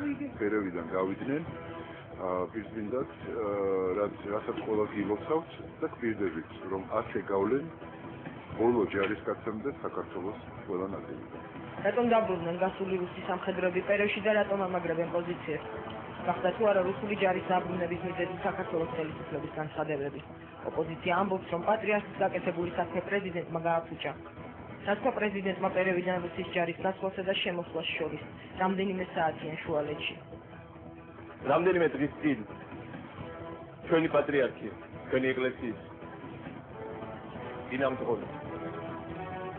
პერევიდან გავიდნენ პირდაპირად რაც რასაც ყველა გილოცავთ და გვირდებით რომ ასე გავლენ ბოლო ჯარისკაცემდე საქართველოს ყველა ნაწილი. რატომ დაბრუნდნენ გასული რუსი სამხედროები პერევში და რატომ ამაგრებენ პოზიციებს? გახდა თუ არა რუსული ჯარის დაბრუნების მიზეზი საქართველოს ხელისუფლების განცხადებები. ოპოზიცია ამბობს, რომ პატრიარქის გაკეთებული საქმე პრეზიდენტმა გააფუჭა. რასკო პრეზიდენტმა პერევიდან რუსის ჯარის გასვლასა და შემოსვლას შორის. რამდენიმე საათიან შუალედში. რამდენიმე დღის წინ. ჩვენი პატრიარქი, ჩვენი ეკლესიის დინამტყოლი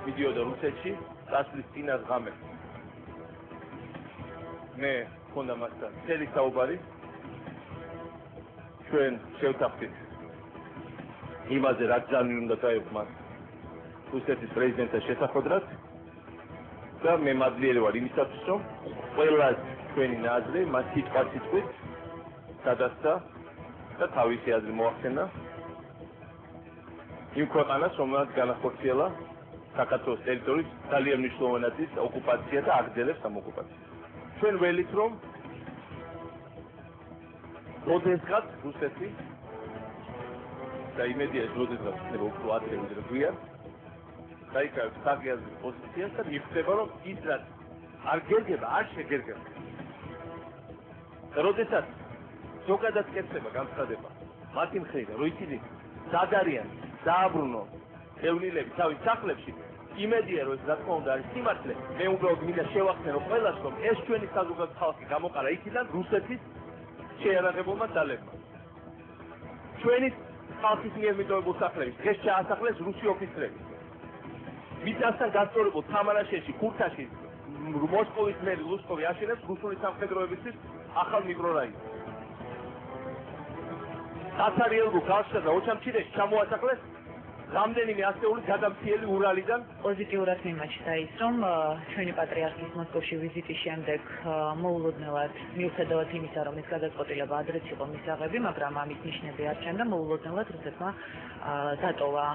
მიდიოდა რუსეთში, წასვლის წინას ღამე. მე მქონდა მასთან წელი საუბარი ჩვენ შევთანხმდით იმაზე რაც ძალიან უნდა დაეყო მას რუსეთის პრეზიდენტის შესახვედრად და მე მადლიერი ვარ იმისათვის რომ ყველას ჩვენი ნაზრი მას სიტყვა სიტყვით გადასცა და თავისი აზრი მოახსენა. იმ ქვეყანას რომელსაც განახორციელა საქართველოს ტერიტორიის ძალიან მნიშვნელოვანი ოკუპაცია და აგრძელებს ამ ოკუპაციას. ჩვენ ველით რომ როდესღაც რუსეთი და იმედია როდესღაც იქნება უფრო ადრე ვიდრე გვიან დაიკავებს საგიაზრო პოზიციას და მიხვდება რომ ის რაც არ გერგება არ შეგერგება. როდესაც ზოგადად კეთდება განცხადება მათი მხრიდან რომ ისინი სადარიან დააბრუნო ევნილები თავის სახლებში იმედია რომ ეს რა თქმა უნდა არის სიმართლე მე უბრალოდ მინდა შევახსენო ყველას რომ ეს ჩვენი საზოგადო ხალხი გამოყარა იქიდან რუსეთის შეერაღებულმა ძალებმა. ჩვენი ხალხის მიერ მიტოვებულ სახლებში დღეს ჩაასახლეს რუსი ოფიცრები მიწასთან გასწორებულ თამარაშეში ქურთაში მოსკოვის მერი ლუსკოვი აშენებს რუსული სამხედროებისთვის ახალ მიკრორაიონს საცარიელგუ ქალშა და ოჩამჩილეში ჩამოასახლეს რამდენიმე ასეული გადამციელი ურალიდან? პოზიტიურად მიმაჩნდა ის რომ ჩვენი პატრიარქის მოსკოვში ვიზიტის შემდეგ მოულოდნელად მიუხედავად იმისა რომ ეს გადაწყვეტილება ადრეც იყო მისაღები მაგრამ ამის ნიშნები არ ჩანდა მოულოდნელად რუსეთმა დატოვა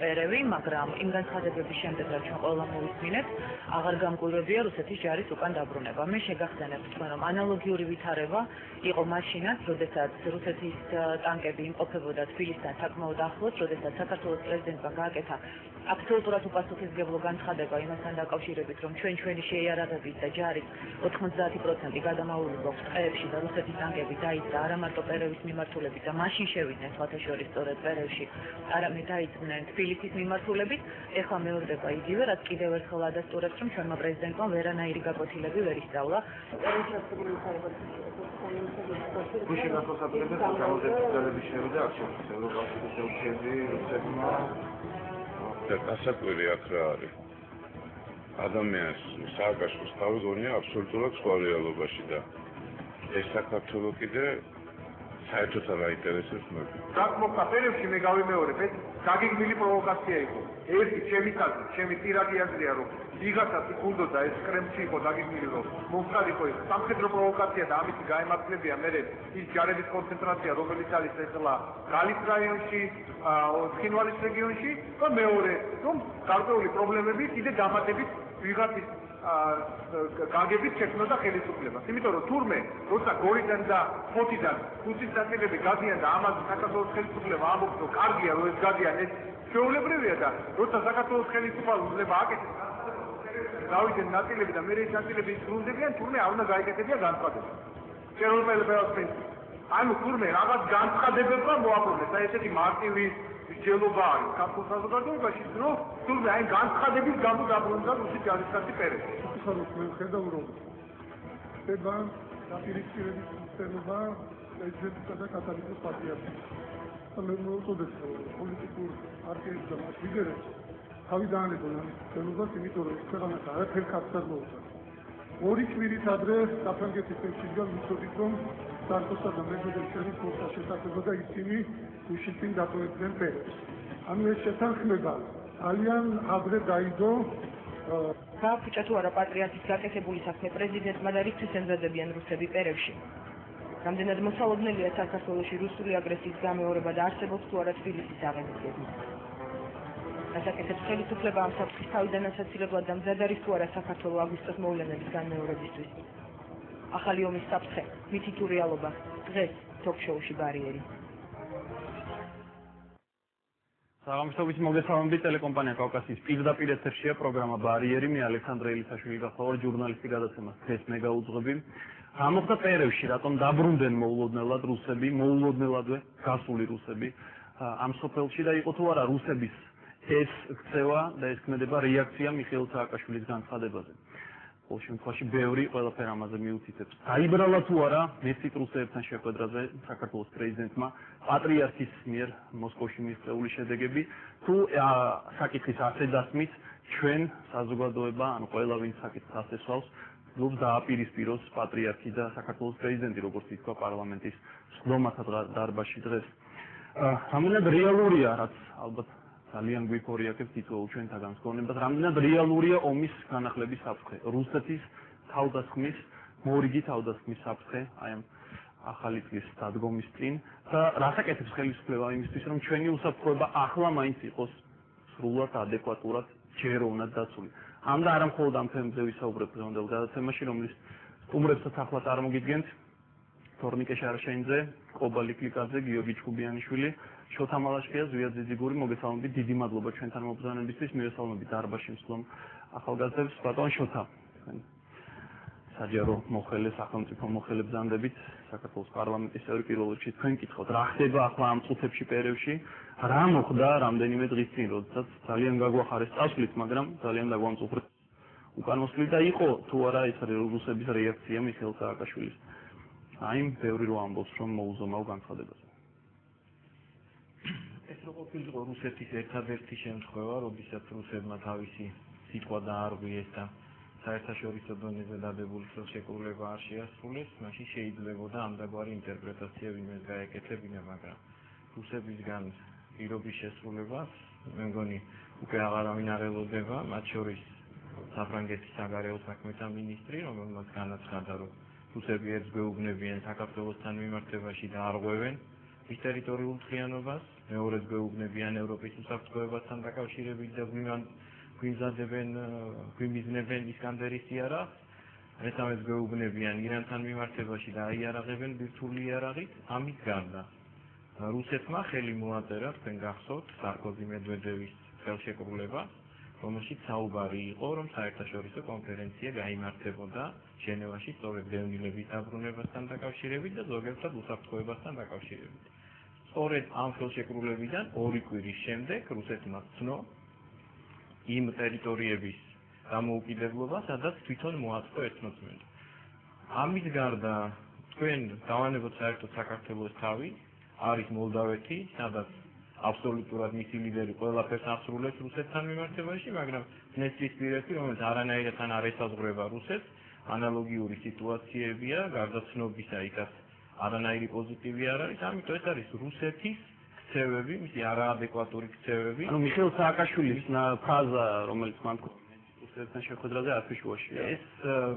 პერევი მაგრამ იმ განცხადებების შემდეგ რაც ჩვენ ყველა მოვისმინეთ აღარ გამკვირვებია რუსეთის ჯარის უკან დაბრუნება. მე შეგახსენებ თქვენ რომ ანალოგიური ვითარება იყო მაშინაც როდესაც რუსეთის ტანკები იმყოფებოდა თბილისთან საკმაოდ ახლოს როდესაც საქართველოს პრეზიდენტმა გააკეთა აბსოლუტურად უპასუხისმგებლო განცხადება იმასთან დაკავშირებით, რომ ჩვენ ჩვენი შეიარაღებით და ჯარის 90% გადამაული გვაქვს ტყეებში და რუსეთის ტანკები დაიწყა არა მარტო პერევის მიმართულებით და მაშინ შევიდნენ სხვათაშორის სწორედ პერევში, არამედ დაიწყნენ თბილისის მიმართულებით. ეხლა მეორდება იგივე, რაც კიდევ ერთხელ ადასტურებს, რომ ჩვენმა პრეზიდენტმა ვერანაირი გაკოთილები ვერ ისწავლა. გუშინ გასასწრებით გამოდების ძალების შევიდა აქციონის ევროკავშირის ელჩები რუსეთმა და გასაკვირი აქ რა არის ადამიანს სააკაშოს თავი გონია აბსოლუტურად სხვა რეალობაში და ეს საქართველო კიდე საერთოდ არ აინტერესებს მე. საკმოხა პერიოდში მე გავიმეორებ ეს გაგიგმილი პროვოკაცია იყო. ერთი ჩემი კაცი, ჩემი ტირაგი აზრია რომ ვიღაცას იქუნდოდა ეს კრემში იყო დაგიგმილი რომ მომხდარიყო ეს სამხედრო პროვოკაცია და ამით გაემართლებია მე ის ჯარების კონცენტრაცია რომელიც არის ეხლა გალის რაიონში, ხინვალის რეგიონში და მეორე რომ გარკვეული პრობლემები კიდე დამატებით ვიღაცის გაგებით შექმნოდა ხელისუფლებას. იმიტომ რომ თურმე როცა გორიდან და ფოთიდან თუსის დაწინები გადიან და ამას საქართველოს ხელისუფლება ამბობს რომ კარგია რომ ეს გადიან ეს შეულებრივია და როცა საქართველოს ხელისუფლება აკეთებს დავიდნენ ნაწილები და მე ეს ნაწილები გუნდებიან თურმე არ უნდა გაიკეთებია განცხადება. შეულებრივია ანუ თურმე რაღაც განცხადებებმა მოაბრუნეს. აი ესეთი მარტივი ჯელობა არის ქართულ საზოგადოებაში, რომ თურმე აი განცხადების გამო დაბრუნდა რუსი ჯარისკაცი პერეში. ხალხს მე ხედავ რომ ხდება დაპირისპირების სისტემა პრეზიდენტისა და კათალიკოს პატრიარქის. მე მოუწოდებ პოლიტიკურ პარტიებს და ლიდერებს თავი დაანებონ ამის სისტემას, იმიტომ რომ ქვეყანას არაფერ კაცად მოუწევს. ორი კვირით ადრე საფრანგეთის პრეზიდენტი მიწოდით რომ სარკოსა და მედვედევ შენის მოსა შესაძლებლობა და ისინი უშიშინ დატოვებდნენ პერეს. ანუ ეს შეთანხმება ძალიან ადრე დაიდო გააფუჭა თუ არა პატრიარქის გაკეთებული საქმე პრეზიდენტმა და რისთვის ემზადებიან რუსები პერევში. რამდენად მოსალოდნელია საქართველოსი რუსული აგრესიის გამეორება და არსებობს თუ არა თბილისის აღებები. ასაკეთებს ხელისუფლება ამ საფრთხის თავიდან ასაცილებლად და მზად არის თუ არა საქართველო აგვისტოს მოვლენების განმეორებისთვის. ახალი ომის საფრთხე მითი თუ რეალობა დღეს ток-შოუში ბარიერი. საღამისთობის მოგესალმებით ტელეკომპანია კავკასიის პირდაპირ ეთერშია პროგრამა ბარიერი. მე ალექსანდრე ელისაშვილი გახლავარ ჯურნალისტი გადაცემას დღეს მე გავუძღვები ამოხდა პერევში რატომ დაბრუნდნენ მოულოდნელად რუსები მოულოდნელადვე გასული რუსები ამ სოფელში და იყო თუ არა რუსების ეს ქცევა და ეს ქმედება რეაქცია მიხეილ სააკაშვილის განცხადებაზე ყოველ შემთხვევაში ბევრი ყველაფერ ამაზე მიუთითებს. დაიბრალა თუ არა მეცით რუსებთან შეხვედრაზე საქართველოს პრეზიდენტმა პატრიარქის მიერ მოსკოვში მისწეული შედეგები თუ საკითხის ასე დასმით ჩვენ საზოგადოება ან ყველა ვინც საკითხს ასესვავს გლუბ დააპირისპიროს პატრიარქი და საქართველოს პრეზიდენტი როგორც ითქვა პარლამენტის სხდომათა დარბაზში დღეს. რამდენად რეალურია რაც ალბათ ძალიან გვიფორიაქებს თითოეულ ჩვენთაგან სკონებას რამდენად რეალურია ომის განახლების საფრთხე? რუსეთის თავდასხმის მორიგი თავდასხმის საფრთხე აი ამ ახალი წლის დადგომის წინ. და რასაკეთებს ხელისუფლება იმისთვის რომ ჩვენი უსაფრთხოება ახლა მაინც იყოს სრულად ადეკვატურად ჯერ უნდა დაცული? ამ და არა მხოლოდ ამ თემებზე ვისაუბრებ დღევანდელ გადაცემაში რომლის სტუმრებსაც ახლა წარმოგიდგენთ. თორნიკე შარშენძე, კობალი კლიკაძე, გიორგი ჩხუბიანიშვილი შოთა მალაშკია, ზვია ძიძიგური, მოგესალმებით, დიდი მადლობა ჩვენთან მობრძანებისთვის, მივესალმებით დარბაზში მსვლომ ახალგაზრდებს, ბატონ შოთა. საჯარო მოხელე სახელმწიფო მოხელე ბრძანდებით საქართველოს პარლამენტის წევრი პირველ რიგში თქვენ კითხოთ რა ხდება ახლა ამ წუთებში პერევში? რა მოხდა რამდენიმე დღის წინ? როდესაც ძალიან გაგვახარეს წასვლით მაგრამ ძალიან დაგვამწუხრეთ უკანოსვლით და იყო თუ არა ეს რუსების რეაქცია მიხეილ სააკაშვილის. აი ბევრი რო ამბობს რომ მოუზომავ განცხადებაზე ეს რო ყოფილიყო რუსეთის ერთადერთი შემთხვევა, როდესაც რუსებმა თავისი სიტყვა დაარღვიეს და საერთაშორისო დონეზე დადებული ხელშეკრულება არ შეასრულეს, მაშინ შეიძლებოდა ამ დაგვარი ინტერპრეტაცია ვინმეს გაეკეთებინა, მაგრამ რუსებისგან პირობის შესრულებას მე მგონი უკვე აღარავინ არ ელოდება, მათ შორის საფრანგეთის საგარეო საქმეთა მინისტრი, რომელმაც განაცხადა, რომ რუსები ერთს გვეუბნებიან საქართველოსთან მიმართებაში და არღვევენ ის ტერიტორიულ მთლიანობას, მეორედ გვეუბნებიან ევროპის უსაფრთხოებასთან დაკავშირებით და გვიმან გვიზადებენ, გვიმიზნებენ ისკანდერის იარაღს, მესამედ გვეუბნებიან ირანთან მიმართებაში და აიარაღებენ ბირთვული იარაღით, ამის გარდა რუსეთმა ხელი მოაწერა, თქვენ გახსოვთ, სარკოზი მედვედევის ხელშეკრულება, რომელშიც საუბარი იყო, რომ საერთაშორისო კონფერენცია გამართებოდა ჟენევაში სწორედ დევნილების დაბრუნებასთან დაკავშირებით და ზოგადად უსაფრთხოებასთან დაკავშირებით. სწორედ ამ ხელშეკრულებიდან ორი კვირის შემდეგ რუსეთმა ცნო იმ ტერიტორიების დამოუკიდებლობა, სადაც თვითონ მოაწყო ეთნოცმენტი. ამის გარდა თქვენ დავანებოთ საერთოდ საქართველოს თავი, არის მოლდავეთი, სადაც აბსოლუტურად მისი ლიდერი ყველაფერს ასრულებს რუსეთთან მიმართებაში, მაგრამ ნესტის პირები, რომელიც არანაირად არ ესაზღვრება რუსეთს, ანალოგიური სიტუაციებია, გარდაცნობისა იქაც არანაირი პოზიტივი არ არის, ამიტომ ეს არის რუსეთის ქცევები, მისი არაადეკვატური ქცევები. ანუ მიხეილ სააკაშვილის ფრაზა, რომელიც მან რუსეთთან შეხვედრაზე აფიშვაშია. ეს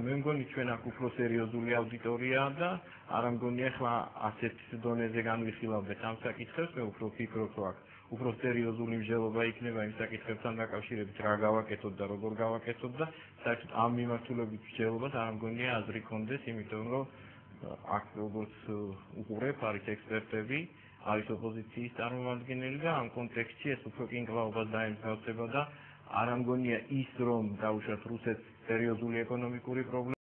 მე მგონი ჩვენ აქ უფრო სერიოზული აუდიტორიაა და არ მგონი ახლა ასეთ დონეზე განვიხილავდეთ ამ საკითხებს, მე უფრო ვფიქრობ, რომ აქ უფრო სერიოზული მსჯელობა იქნება იმ საკითხებთან დაკავშირებით, რა გავაკეთოთ და როგორ გავაკეთოთ და საერთოდ ამ მიმართულებით მსჯელობას არ მგონია აზრი კონდეს, იმიტომ რომ აქ როგორც უყურებ არის ექსპერტები, არის ოპოზიციის წარმომადგენელი და ამ კონტექსტში ეს უფრო კინკლაობას დაემსგავსება და არ ამგონია ის რომ დაუშვათ რუსეთს სერიოზული ეკონომიკური პრობლემა